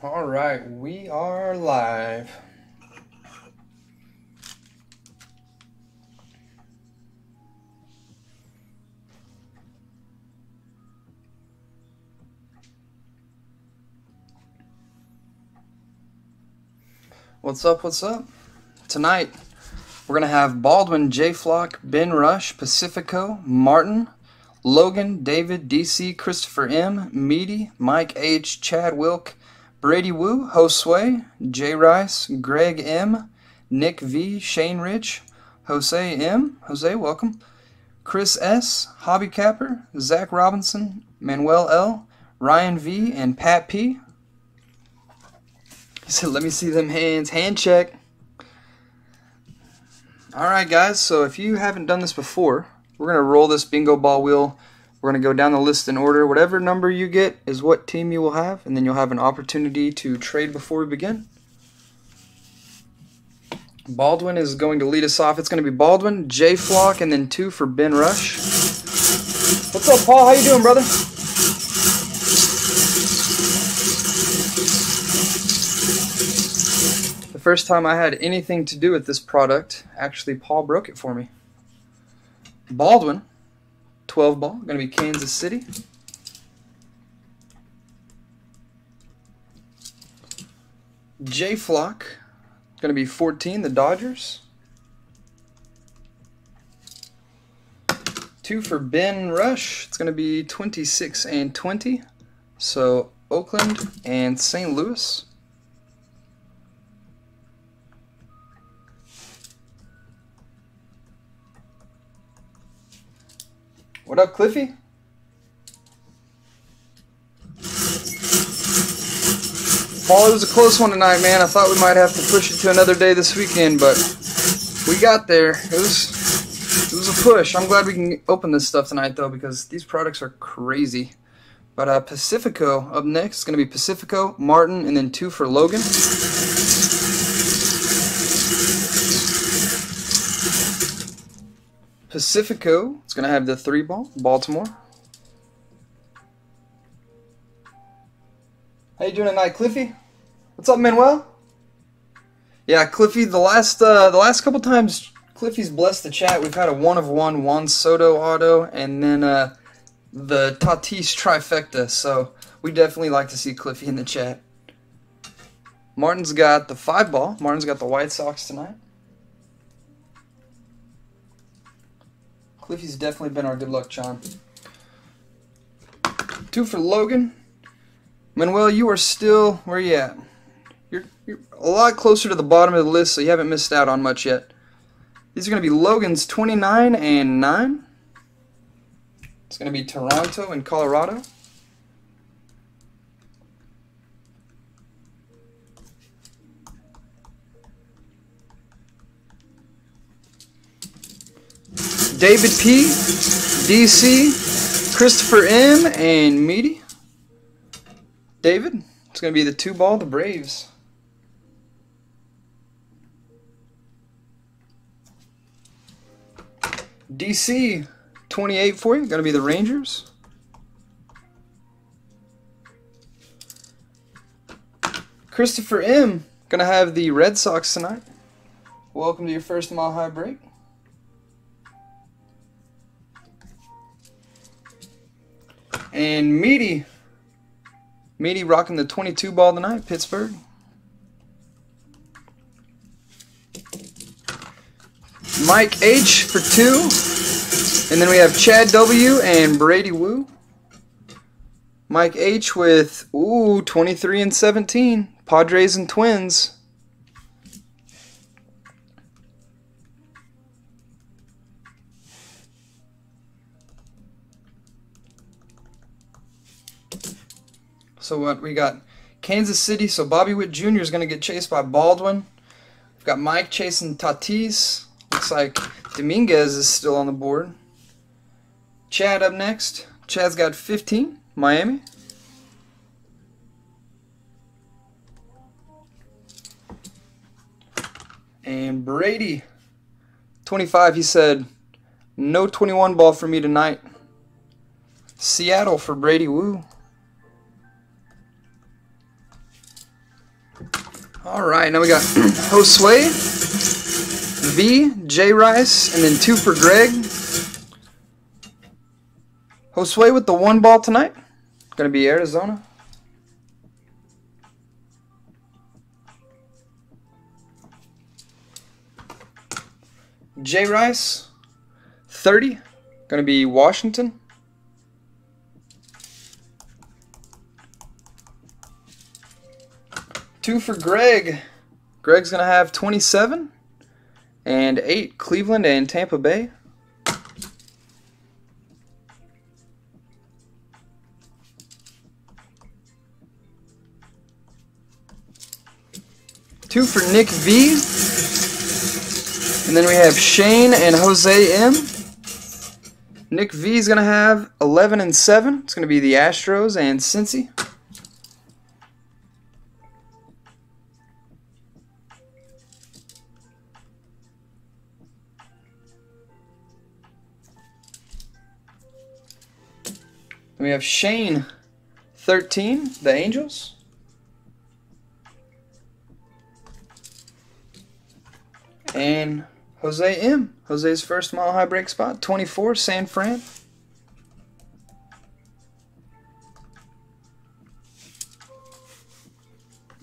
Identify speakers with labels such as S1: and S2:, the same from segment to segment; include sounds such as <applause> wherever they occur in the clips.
S1: All right, we are live. What's up? What's up? Tonight, we're going to have Baldwin, J Flock, Ben Rush, Pacifico, Martin, Logan, David, DC, Christopher M, Meaty, Mike H, Chad Wilk, Brady Wu, Josue, J Rice, Greg M, Nick V, Shane Rich, Jose M, Jose, welcome, Chris S, Hobby Capper, Zach Robinson, Manuel L, Ryan V, and Pat P. He said, let me see them hands. Hand check. Alright guys, so if you haven't done this before, we're going to roll this bingo ball wheel. We're going to go down the list in order. Whatever number you get is what team you will have, and then you'll have an opportunity to trade before we begin. Baldwin is going to lead us off. It's going to be Baldwin, J Flock, and then two for Ben Rush. What's up, Paul? How you doing, brother? The first time I had anything to do with this product, actually Paul broke it for me. Baldwin, 12 ball, going to be Kansas City. J Flock, going to be 14, the Dodgers. Two for Ben Rush, it's going to be 26 and 20. So Oakland and St. Louis. What up, Cliffy? Paul, it was a close one tonight, man. I thought we might have to push it to another day this weekend, but we got there. It was it was a push. I'm glad we can open this stuff tonight, though, because these products are crazy. But uh, Pacifico up next. It's going to be Pacifico, Martin, and then two for Logan. Pacifico. It's going to have the three ball, Baltimore. How you doing tonight, Cliffy? What's up, Manuel? Yeah, Cliffy. The last uh, the last couple times Cliffy's blessed the chat. We've had a one of one Juan Soto auto, and then uh, the Tatis trifecta. So we definitely like to see Cliffy in the chat. Martin's got the five ball. Martin's got the White Sox tonight. Cliffy's definitely been our good luck charm. Two for Logan. Manuel, you are still where you at? You're you're a lot closer to the bottom of the list, so you haven't missed out on much yet. These are going to be Logan's 29 and 9. It's going to be Toronto and Colorado. David P, DC, Christopher M, and Meaty. David, it's going to be the two ball, the Braves. DC, 28 for you, going to be the Rangers. Christopher M, going to have the Red Sox tonight. Welcome to your first mile high break. And Meaty. Meaty rocking the 22 ball tonight, Pittsburgh. Mike H for two. And then we have Chad W and Brady Woo. Mike H with, ooh, 23 and 17. Padres and Twins. So what we got Kansas City. So Bobby Witt Jr. is going to get chased by Baldwin. We've got Mike chasing Tatis. Looks like Dominguez is still on the board. Chad up next. Chad's got 15. Miami. And Brady, 25. He said, no 21 ball for me tonight. Seattle for Brady Woo. All right, now we got <clears throat> Josue, V, J Rice, and then two for Greg. Josue with the one ball tonight. Going to be Arizona. J Rice, 30. Going to be Washington. Two for Greg. Greg's going to have 27 and 8 Cleveland and Tampa Bay. Two for Nick V. And then we have Shane and Jose M. Nick V is going to have 11 and 7. It's going to be the Astros and Cincy. Then we have Shane 13, the Angels. And Jose M. Jose's first mile high break spot, 24, San Fran.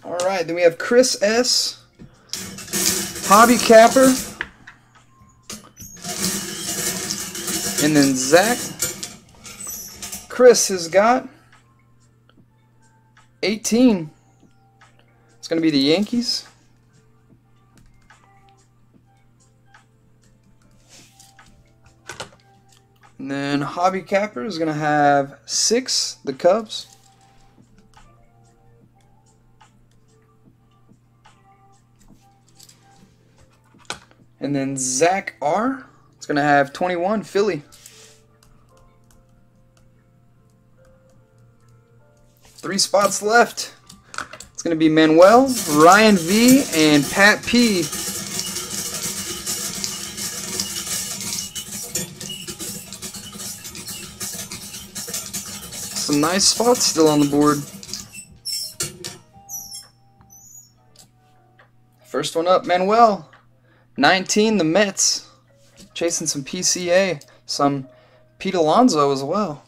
S1: All right, then we have Chris S. Hobby Capper. And then Zach. Chris has got 18. It's going to be the Yankees. And then Hobby Capper is going to have six, the Cubs. And then Zach R. is going to have 21, Philly. Three spots left. It's going to be Manuel, Ryan V, and Pat P. Some nice spots still on the board. First one up, Manuel. 19, the Mets. Chasing some PCA. Some Pete Alonso as well.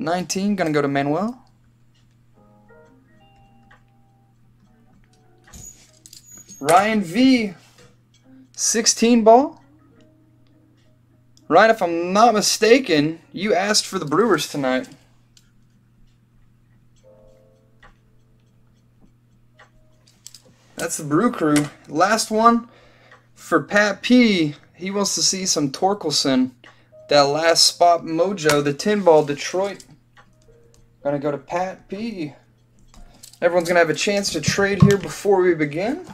S1: 19, gonna go to Manuel. Ryan V. 16 ball. Ryan, if I'm not mistaken, you asked for the Brewers tonight. That's the Brew Crew. Last one for Pat P. He wants to see some Torkelson. That last spot mojo, the 10 ball Detroit. Gonna go to Pat P. Everyone's gonna have a chance to trade here before we begin.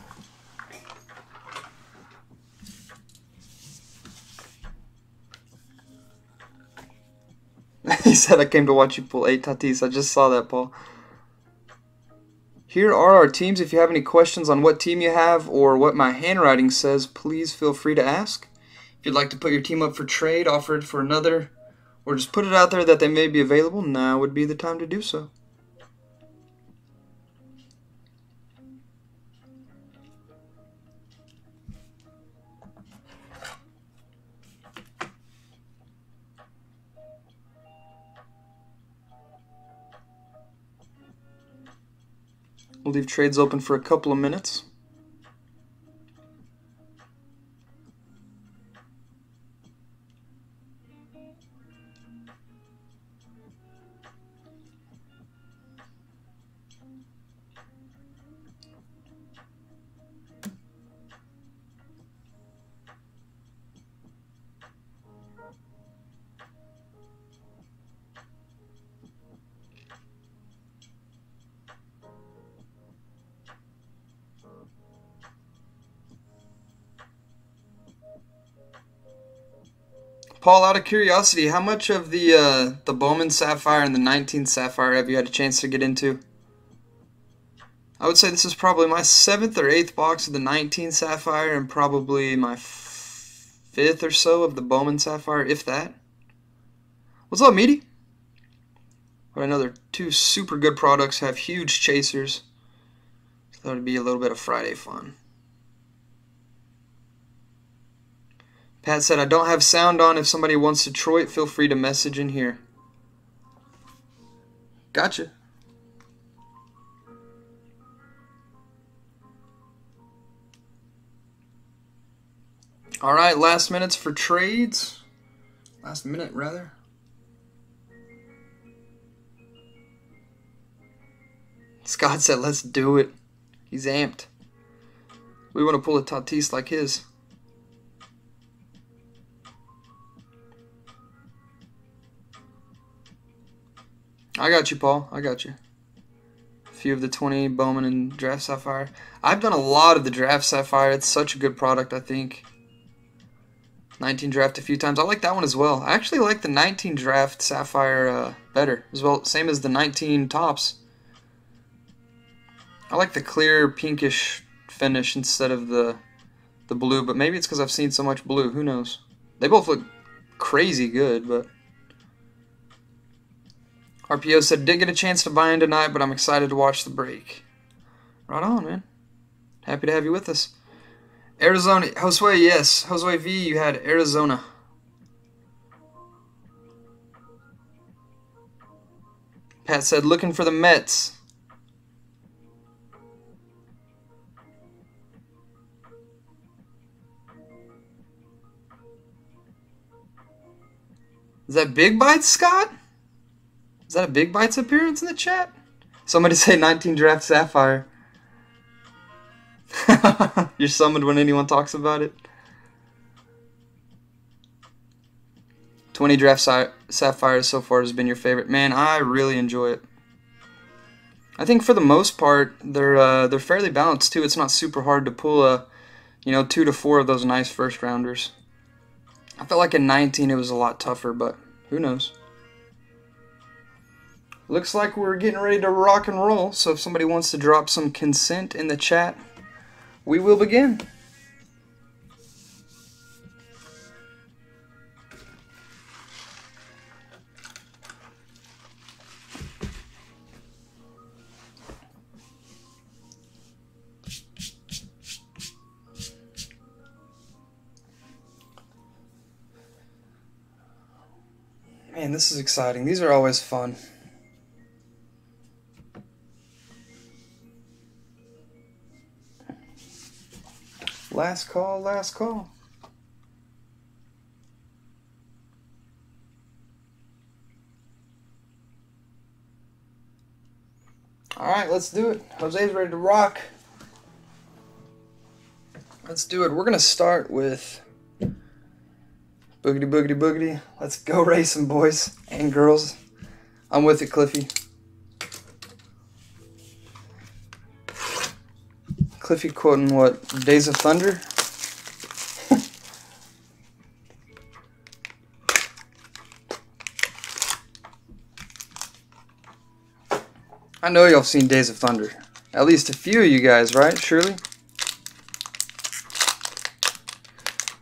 S1: He said I came to watch you pull eight Tatis. I just saw that, Paul. Here are our teams. If you have any questions on what team you have or what my handwriting says, please feel free to ask. If you'd like to put your team up for trade, offer it for another, or just put it out there that they may be available, now would be the time to do so. We'll leave trades open for a couple of minutes. Paul, out of curiosity, how much of the uh, the Bowman Sapphire and the 19 Sapphire have you had a chance to get into? I would say this is probably my seventh or eighth box of the 19 Sapphire and probably my fifth or so of the Bowman Sapphire, if that. What's up, Meaty? But they're two super good products, have huge chasers. Thought it'd be a little bit of Friday fun. Pat said, I don't have sound on. If somebody wants Detroit, feel free to message in here. Gotcha. All right, last minutes for trades. Last minute, rather. Scott said, let's do it. He's amped. We want to pull a Tatis like his. I got you, Paul. I got you. A few of the 20 Bowman and Draft Sapphire. I've done a lot of the Draft Sapphire. It's such a good product, I think. 19 Draft a few times. I like that one as well. I actually like the 19 Draft Sapphire uh, better as well. Same as the 19 Topps. I like the clear pinkish finish instead of the the blue, but maybe it's because I've seen so much blue. Who knows? They both look crazy good, but RPO said, did get a chance to buy in tonight, but I'm excited to watch the break. Right on, man. Happy to have you with us. Arizona, Josue, yes. Josue V, you had Arizona. Pat said, looking for the Mets. Is that Big Bites, Scott? Is that a Big Bites appearance in the chat? Somebody say 19 Draft Sapphire. <laughs> You're summoned when anyone talks about it. 20 Draft Sapphires so far has been your favorite. Man, I really enjoy it. I think for the most part, they're uh, they're fairly balanced too. It's not super hard to pull a, you know, two to four of those nice first rounders. I felt like in 19 it was a lot tougher, but who knows. Looks like we're getting ready to rock and roll, so if somebody wants to drop some consent in the chat, we will begin. Man, this is exciting. These are always fun. Last call, last call. All right, let's do it. Jose's ready to rock. Let's do it. We're going to start with Boogity, boogity, boogity. Let's go racing, boys and girls. I'm with it, Cliffy. Cliffy quoting what? Days of Thunder? <laughs> I know y'all seen Days of Thunder. At least a few of you guys, right? Surely?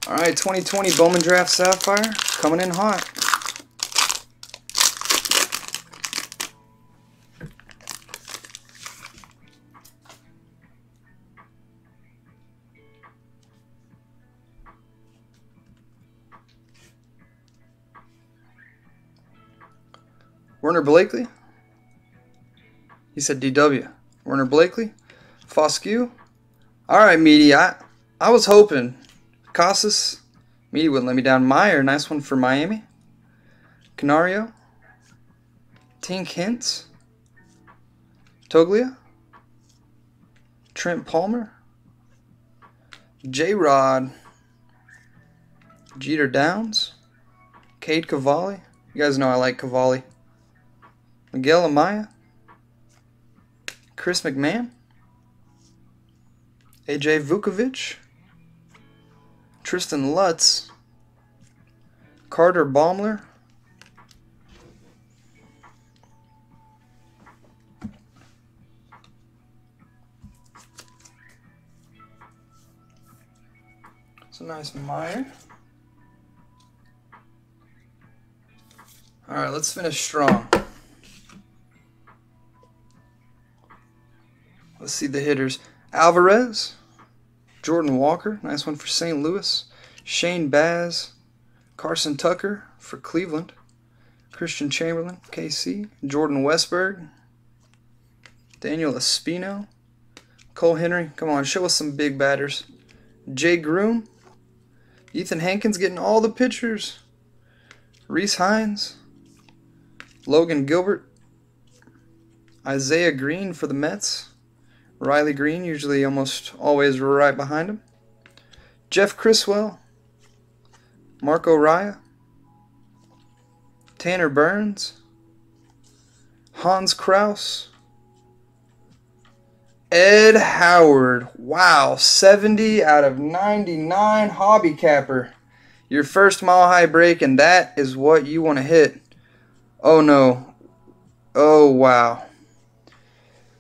S1: Alright, 2020 Bowman Draft Sapphire coming in hot. Werner Blakely? He said DW. Werner Blakely? Foscue? Alright, Meaty, I, I was hoping Casas. Meaty wouldn't let me down. Meyer, nice one for Miami. Canario. Tink Hence. Toglia. Trent Palmer. J Rod. Jeter Downs. Cade Cavalli. You guys know I like Cavalli. Miguel Amaya. Chris McMahon. AJ Vukovich. Tristen Lutz, Carter Baumler, It's a nice Meyer. All right, let's finish strong. Let's see the hitters. Alvarez, Jordan Walker, nice one for St. Louis, Shane Baz, Carson Tucker for Cleveland, Christian Chamberlain, KC, Jordan Westburg, Daniel Espino, Cole Henry, come on, show us some big batters. Jay Groome, Ethan Hankins getting all the pitchers. Reese Hines, Logan Gilbert, Isaiah Greene for the Mets, Riley Greene, usually almost always right behind him, Jeff Criswell, Marco Raya, Tanner Burns, Hans Crouse, Ed Howard. Wow, 70 out of 99 hobby capper. Your first mile high break, and that is what you want to hit. Oh no. Oh wow.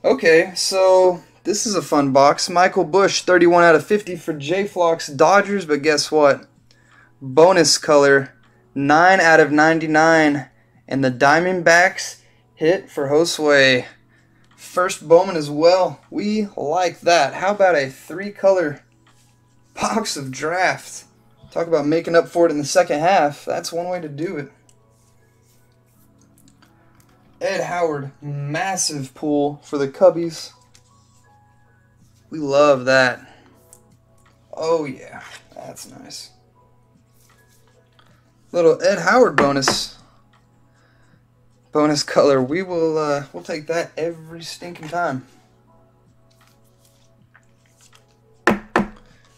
S1: Okay, so this is a fun box. Michael Busch, 31 out of 50 for J-Flox Dodgers, but guess what? Bonus color, 9 out of 99. And the Diamondbacks hit for Josue. First Bowman as well. We like that. How about a three color box of draft? Talk about making up for it in the second half. That's one way to do it. Ed Howard, massive pull for the Cubbies. We love that. Oh yeah, that's nice. Little Ed Howard bonus. Bonus color. We will uh, we'll take that every stinking time.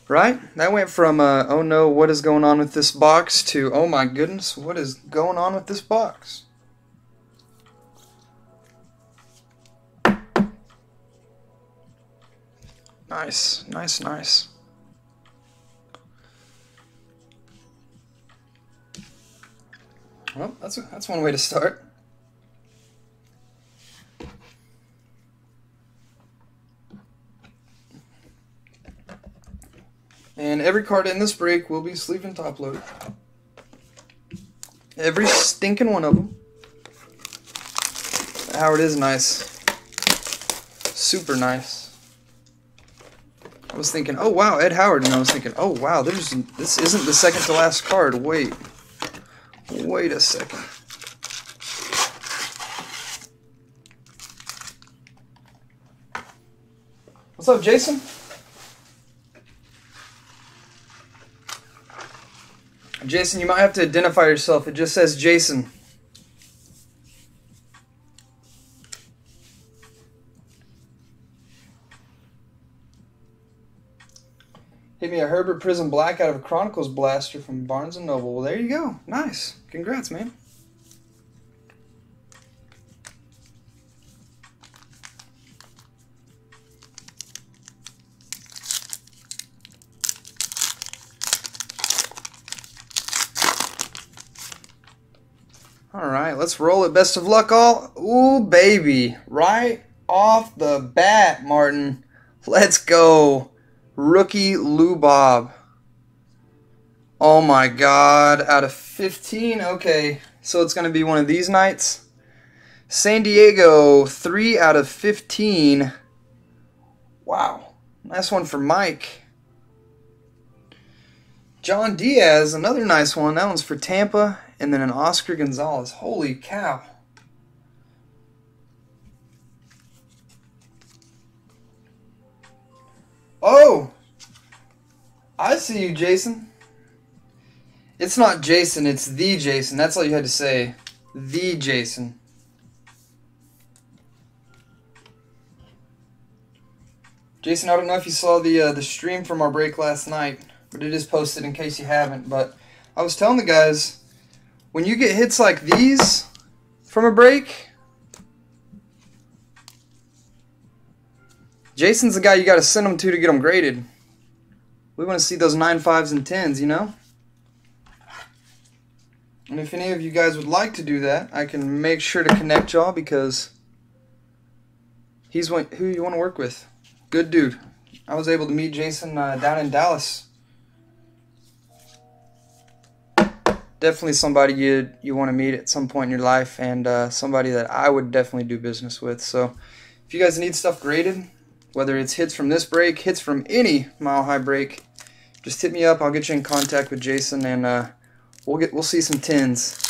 S1: Right? That went from, uh, oh no, what is going on with this box to, oh my goodness, what is going on with this box? Nice, nice, nice. Well, that's, that's one way to start. And every card in this break will be sleeve and top loaded. Every stinking one of them. Howard is nice. Super nice. I was thinking, oh wow, Ed Howard, and I was thinking, oh wow, there's this isn't the second to last card. Wait. Wait a second. What's up, Jason? Jason, you might have to identify yourself. It just says Jason. Prism Black out of a Chronicles blaster from Barnes & Noble. Well, there you go. Nice. Congrats, man. All right, let's roll it. Best of luck, all. Ooh, baby. Right off the bat, Martin. Let's go. Rookie Lou Bob. Oh my god. Out of 15. Okay, so it's going to be one of these nights. San Diego, 3 out of 15. Wow. Nice one for Mike. Jhon Diaz, another nice one. That one's for Tampa and then an Oscar Gonzalez. Holy cow. Oh! I see you, Jason. It's not Jason, it's the Jason. That's all you had to say. The Jason. Jason, I don't know if you saw the uh, the stream from our break last night, but it is posted in case you haven't. But I was telling the guys when you get hits like these from a break, Jason's the guy you got to send them to to get them graded. We want to see those 9 5s and 10s, you know? And if any of you guys would like to do that, I can make sure to connect y'all because he's who you want to work with. Good dude. I was able to meet Jason uh, down in Dallas definitely somebody you you want to meet at some point in your life, and uh, somebody that I would definitely do business with. So, if you guys need stuff graded, Whether it's hits from this break, hits from any mile high break, just hit me up. I'll get you in contact with Jason, and uh, we'll get we'll see some tens.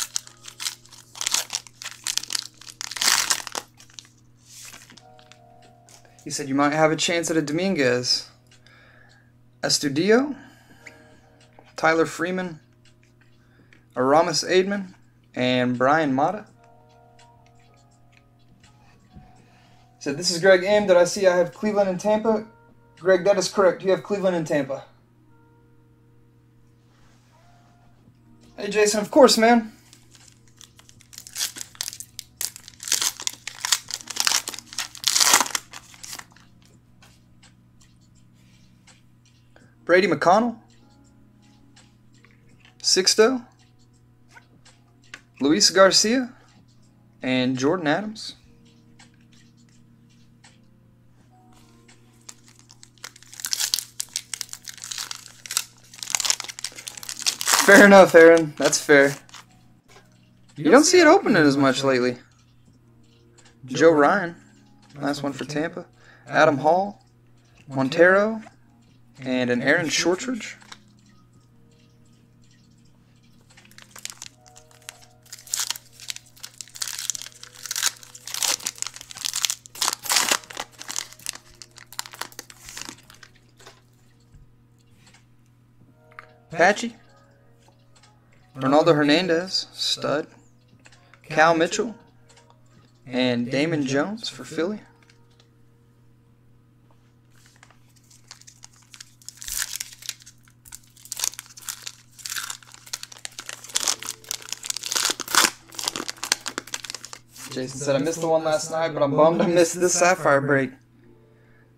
S1: He said you might have a chance at a Dominguez. Estudio, Tyler Freeman, Aramis Ademan, and Brian Mata. Said, this is Greg M. Did I see I have Cleveland and Tampa? Greg, that is correct. You have Cleveland and Tampa. Hey, Jason, of course, man. Brady McConnell, Sixto, Luis Garcia, and Jordan Adams. Fair enough, Aaron. That's fair. You don't see it opening as much lately. Joe Ryan, last one for Tampa. Adam Hall, Montero, and an Aaron Shortridge. Patchy. Ronaldo Hernandez, stud. Cal Mitchell. And Damon Jones for Philly. Jason said, I missed the one last night, but I'm bummed I missed the Sapphire break.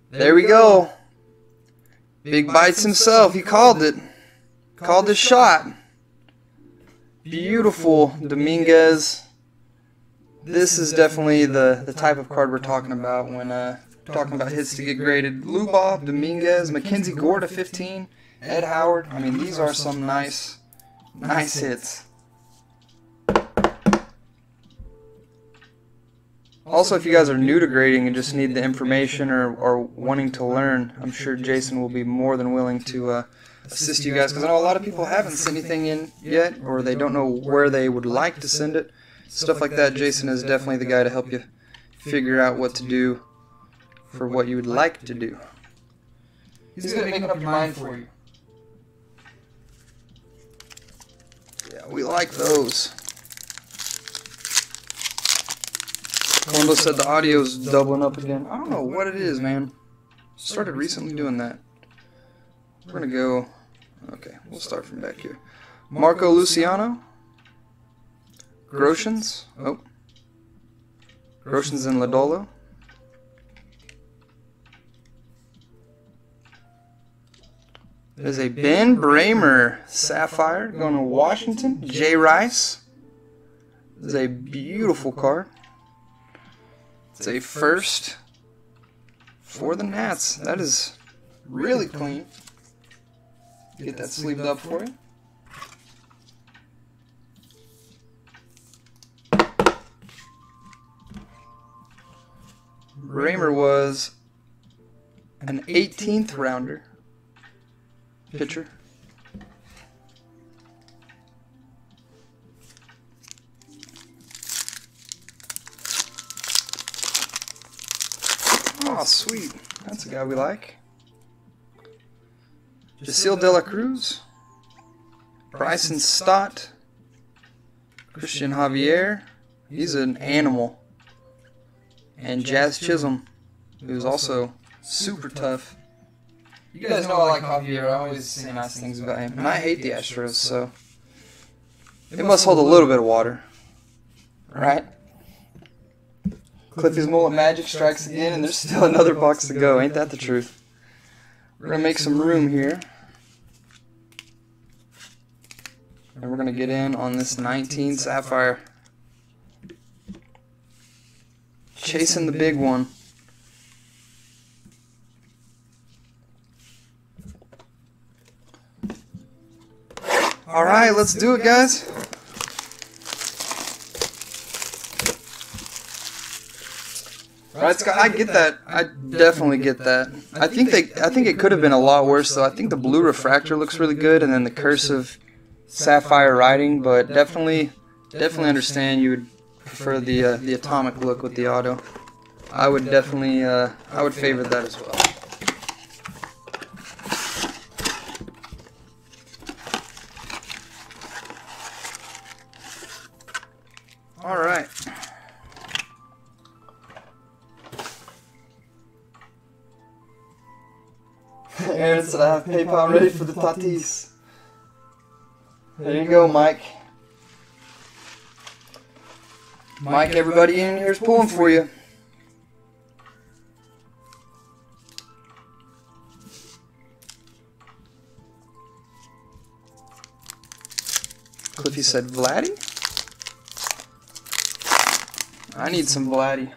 S1: There we go. Big Bites himself. He called it. Called his shot. Beautiful Dominguez. This is definitely the, the type of card we're talking about when uh, talking about hits to get graded. Lubob, Dominguez, Mackenzie Gore to 15, Ed Howard. I mean, these are some nice, nice hits. Also, if you guys are new to grading and just need the information or, or wanting to learn, I'm sure Jason will be more than willing to uh, assist you guys because I know a lot of people haven't sent anything in yet or they don't know where they would like to send it. Stuff like that, Jason is definitely the guy to help you figure out what to do for what you would like to do. He's going to make up your mind for you. Yeah, we like those. Kondo said the audio's doubling up again. I don't know what it is, man. Started recently doing that. We're gonna go. Okay, we'll start from back here. Marco Luciano. Groshans. Oh. oh. Groshans and Lodolo. There's a Ben Braymer Sapphire going to Washington. Jay Rice. This is a beautiful card. It's a first for the Nats. That is really clean. Get that sleeved up for you. Braymer was an 18th rounder pitcher. Oh, sweet. That's a guy we like. Jasseel De La Cruz. Bryson Stott. Christian Javier. He's an animal. And Jazz Chisholm, who's also super tough. You guys know I like Javier. I always say nice things about him. And I hate the Astros, so it must hold a little bit of water. Right? Cliffy's Mullet Magic strikes again, and there's still another box to go. Ain't that the truth? We're to make some room here. And we're to get in on this 19 Sapphire. Chasing the big one. All right, let's do it, guys. it's got, I get that. I definitely get that. I think they. I think it could have been a lot worse though. I think the blue refractor looks really good, and then the cursive sapphire writing. But definitely, definitely understand you would prefer the uh, the atomic look with the auto. I would definitely. Uh, I would favor that as well. Have PayPal ready for the Tatis. There you go, Mike. Mike, everybody in here is pulling for you. Cliffy said Vladdy? I need some Vladdy.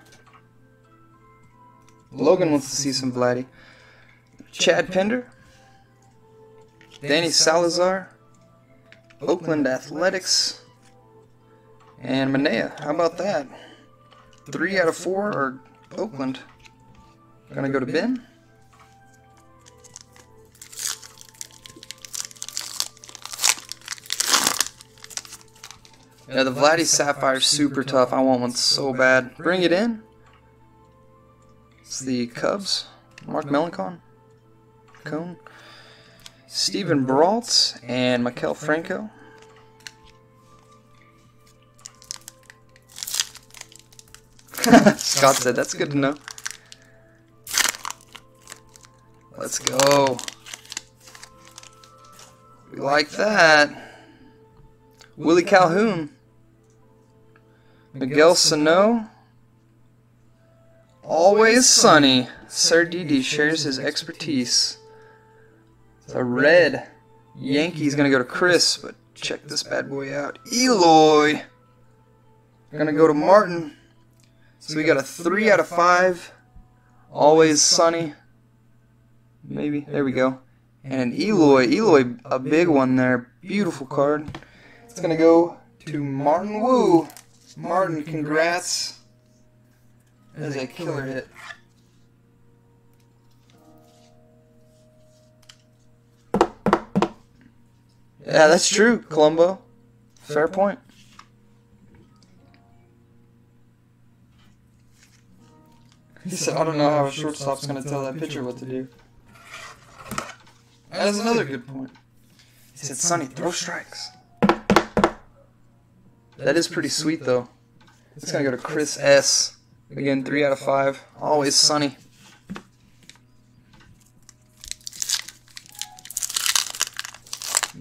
S1: Logan wants to see some Vladdy. Chad Pinder, Danny Salazar, Oakland Athletics, and Manaea. How about that? Three out of four are Oakland. Gonna go to Ben. Yeah, the Vladdy Sapphire is super tough. I want one so bad. Bring it in. It's the Cubs. Mark Melancon. Cone. Steven Brault and Maikel Franco. <laughs> Scott said, that's good to know. Let's go. We like that. Willie Calhoun. Miguel Sano. Always sunny. Sir Didi shares his expertise. A red. Yankee's gonna go to Chris, but check this bad boy out. Eloy. Gonna go to Martin. So we got a three out of five. Always sunny. Maybe. There we go. And an Eloy. Eloy, a big one there. Beautiful card. It's gonna go to Martin Wu. Martin, congrats. That is a killer hit. Yeah, that's true, Colombo. Fair point. He said, I don't know how a shortstop's going to tell that pitcher what to do. That's another good point. He said, Sonny, throw strikes. That is pretty sweet, though. It's going to go to Chris S. Again, 3 out of 5. Always sunny.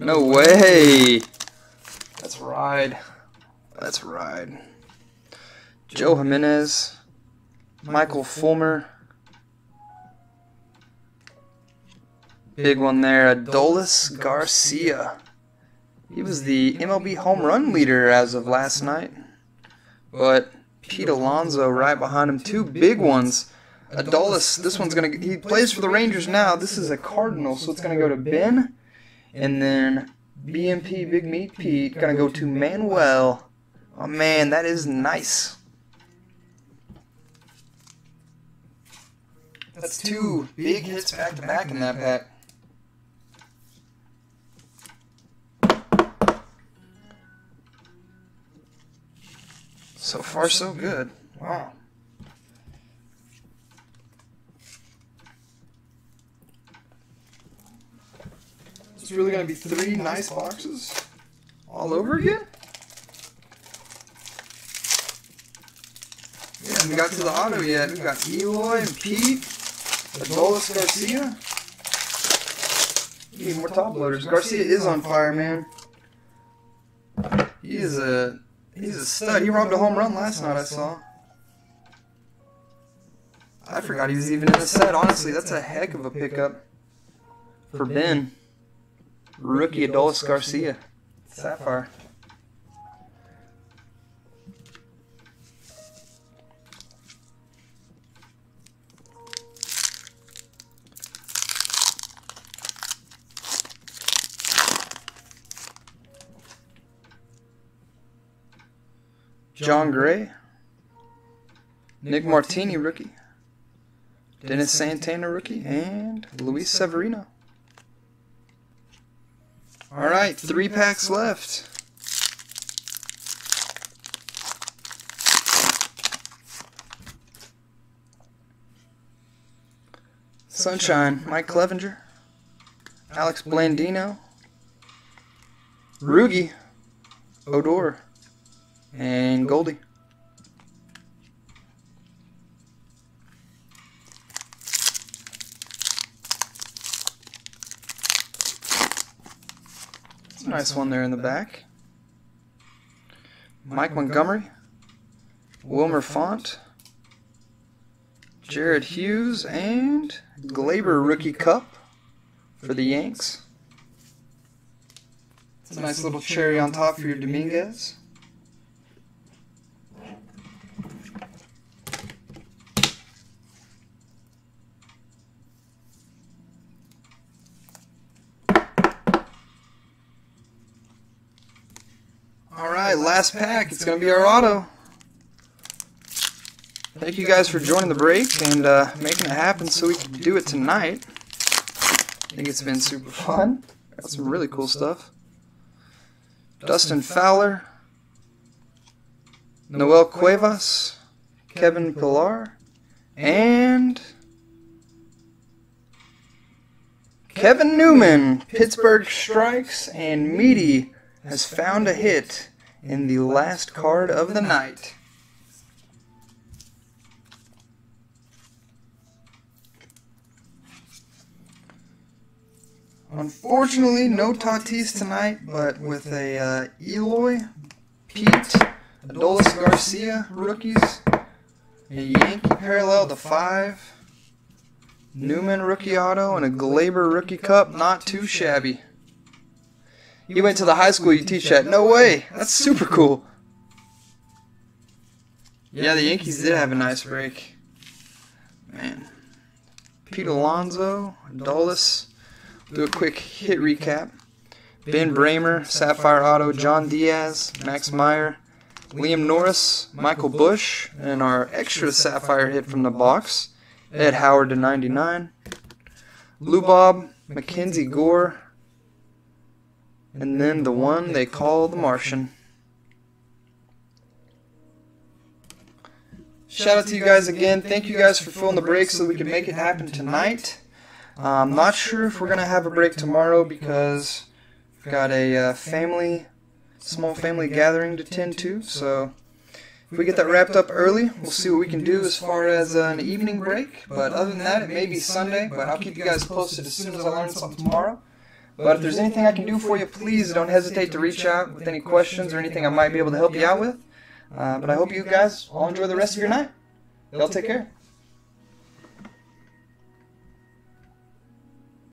S1: No way. That's ride. That's ride. Joe Jimenez. Michael Fulmer. Big one there. Adolis Garcia. He was the MLB home run leader as of last night. But Pete Alonso right behind him. Two big ones. Adolis, this one's going to... He plays for the Rangers now. This is a Cardinal, so it's going to go to Ben. And then BMP Big Meat Pete gonna go to Manuel. Oh man, that is nice. That's two big hits back to back in that pack. So far, so good. Wow. It's really going to be three nice boxes all over again? Yeah, we got to the auto yet. We got Eloy and Pete, Adolis Garcia. We need more top loaders. Garcia is on fire, man. He is a he's a stud. He robbed a home run last night. I saw. I forgot he was even in the set. Honestly, that's a heck of a pickup for Ben. Rookie Adolis Garcia. Sapphire. Jon Gray. Nick Martini, rookie. Dennis Santana rookie, and Luis Severino. All right, three packs left. Sunshine, Mike Clevinger, Alex Blandino, Rugi, Odor, and Goldie. Nice one there in the back. Mike Montgomery, Wilmer Font, Jared Hughes, and Gleyber Rookie Cup for the Yanks. It's a nice little cherry on top for your Dominguez. All right, last pack. It's going to be our auto. Thank you guys for joining the break and uh, making it happen so we can do it tonight. I think it's been super fun. Got some really cool stuff. Dustin Fowler, Noel Cuevas, Kevin Pillar, and Kevin Newman. Pittsburgh strikes, and Meaty has found a hit in the last card of the night. Unfortunately, no Tatis tonight, but with a uh, Eloy, Pete, Adolis Garcia rookies, a Yankee parallel to five, Newman rookie auto, and a Gleyber rookie cup. Not too shabby. You went to the high school you teach at. No way. That's super cool. Yeah, the Yankees did have a nice break. Man. Pete Alonso, Adolis. Do a quick hit recap. Ben Braymer, Sapphire Auto, Jhon Diaz, Max Meyer, Liam Norris, Michael Busch, and our extra Sapphire hit from the box, Ed Howard to 99, Lou Bob, Mackenzie Gore, and then the one they call the Martian. Shout out to you guys again. Thank you guys for filling the break so we can make it happen tonight. I'm not sure if we're going to have a break tomorrow because we've got a uh, family, small family gathering to tend to. So if we get that wrapped up early, we'll see what we can do as far as uh, an evening break. But other than that, it may be Sunday, but I'll keep you guys posted as soon as I learn something tomorrow. But if there's anything I can do for you, please don't hesitate to reach out with any questions or anything I might be able to help you out with. Uh, but I hope you guys all enjoy the rest of your night. Y'all take care.